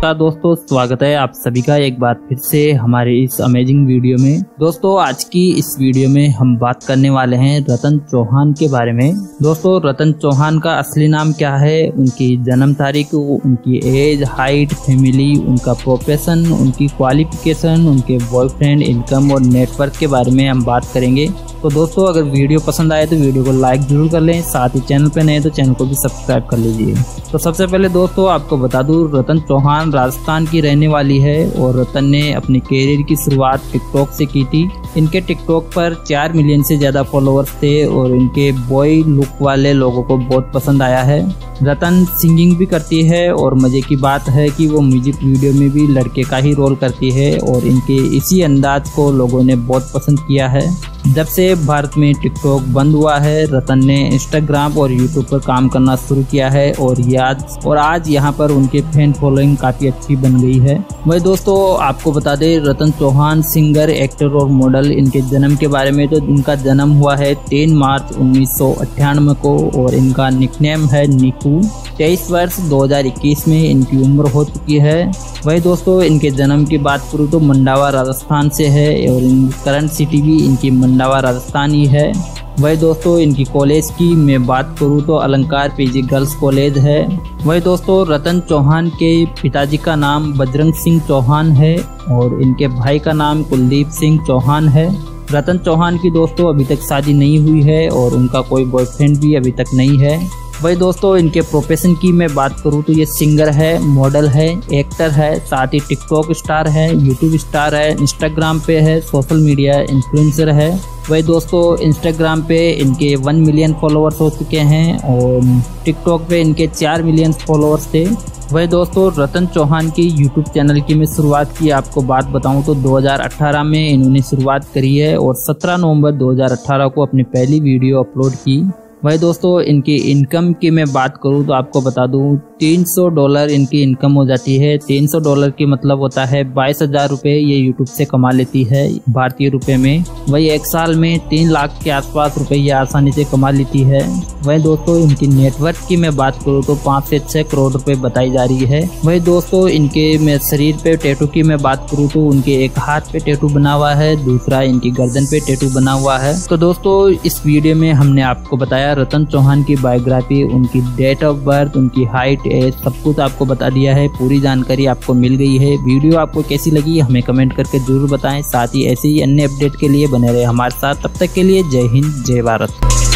नमस्कार दोस्तों, स्वागत है आप सभी का एक बार फिर से हमारे इस अमेजिंग वीडियो में। दोस्तों, आज की इस वीडियो में हम बात करने वाले हैं रतन चौहान के बारे में। दोस्तों, रतन चौहान का असली नाम क्या है? उनकी जन्म तारीख, उनकी एज हाइट फैमिली उनका प्रोफेशन उनकी क्वालिफिकेशन उनके बॉयफ्रेंड इनकम और नेटवर्क के बारे में हम बात करेंगे। तो दोस्तों, अगर वीडियो पसंद आए तो वीडियो को लाइक ज़रूर कर लें, साथ ही चैनल पर नए तो चैनल को भी सब्सक्राइब कर लीजिए। तो सबसे पहले दोस्तों, आपको बता दूँ, रतन चौहान राजस्थान की रहने वाली है और रतन ने अपनी कैरियर की शुरुआत टिकटॉक से की थी। इनके टिकटॉक पर चार मिलियन से ज़्यादा फॉलोअर्स थे और इनके बॉय लुक वाले लोगों को बहुत पसंद आया है। रतन सिंगिंग भी करती है और मज़े की बात है कि वो म्यूज़िक वीडियो में भी लड़के का ही रोल करती है और इनके इसी अंदाज को लोगों ने बहुत पसंद किया है। जब से भारत में टिकटॉक बंद हुआ है। रतन ने इंस्टाग्राम और यूट्यूब पर काम करना शुरू किया है और याद और आज यहाँ पर उनके फ़ैन फॉलोइंग काफ़ी अच्छी बन गई है। वही दोस्तों, आपको बता दें, रतन चौहान सिंगर एक्टर और मॉडल इनके जन्म के बारे में तो इनका जन्म हुआ है तीन मार्च उन्नीस सौ अट्ठानवे को और इनका निकनेम है निकू तेईस वर्ष 2021 में इनकी उम्र हो चुकी है। वही दोस्तों, इनके जन्म की बात करूँ तो मंडावा राजस्थान से है और इन करंट सिटी भी इनकी मंडावा राजस्थान ही है। वही दोस्तों, इनकी कॉलेज की मैं बात करूँ तो अलंकार पीजी गर्ल्स कॉलेज है। वही दोस्तों, रतन चौहान के पिताजी का नाम बजरंग सिंह चौहान है और इनके भाई का नाम कुलदीप सिंह चौहान है। रतन चौहान की दोस्तों, अभी तक शादी नहीं हुई है और उनका कोई बॉयफ्रेंड भी अभी तक नहीं है। वही दोस्तों, इनके प्रोफेशन की मैं बात करूँ तो ये सिंगर है मॉडल है एक्टर है, साथ ही टिकटॉक स्टार है यूट्यूब स्टार है इंस्टाग्राम पे है सोशल मीडिया इन्फ्लुएंसर है। वही दोस्तों इंस्टाग्राम पे इनके वन मिलियन फॉलोअर्स हो चुके हैं और टिकटॉक पे इनके चार मिलियन फॉलोअर्स थे। वही दोस्तों, रतन चौहान की यूट्यूब चैनल की मैं शुरुआत की, आपको बात बताऊँ तो 2018 में इन्होंने शुरुआत करी है और 17 नवंबर 2018 को अपनी पहली वीडियो अपलोड की। वही दोस्तों, इनकी इनकम की मैं बात करूँ तो आपको बता दूँ 300 डॉलर इनकी इनकम हो जाती है। 300 डॉलर की मतलब होता है बाईस हज़ार रूपए ये यूट्यूब से कमा लेती है भारतीय रुपए में। वही एक साल में तीन लाख के आसपास रुपए ये आसानी से कमा लेती है। वही दोस्तों, इनकी नेटवर्क की मैं बात करूँ तो पाँच से छह करोड़ रुपए बताई जा रही है। वही दोस्तों, इनके मैं शरीर पे टेटू की मैं बात करूँ तो उनके एक हाथ पे टेटू बना हुआ है, दूसरा इनकी गर्दन पे टेटू बना हुआ है। तो दोस्तों, इस वीडियो में हमने आपको बताया रतन चौहान की बायोग्राफी उनकी डेट ऑफ़ बर्थ उनकी हाइट एज सब कुछ आपको बता दिया है। पूरी जानकारी आपको मिल गई है। वीडियो आपको कैसी लगी, हमें कमेंट करके ज़रूर बताएँ। साथ ही ऐसे ही अन्य अपडेट के लिए बने रहे हमारे साथ। तब तक के लिए जय हिंद, जय भारत।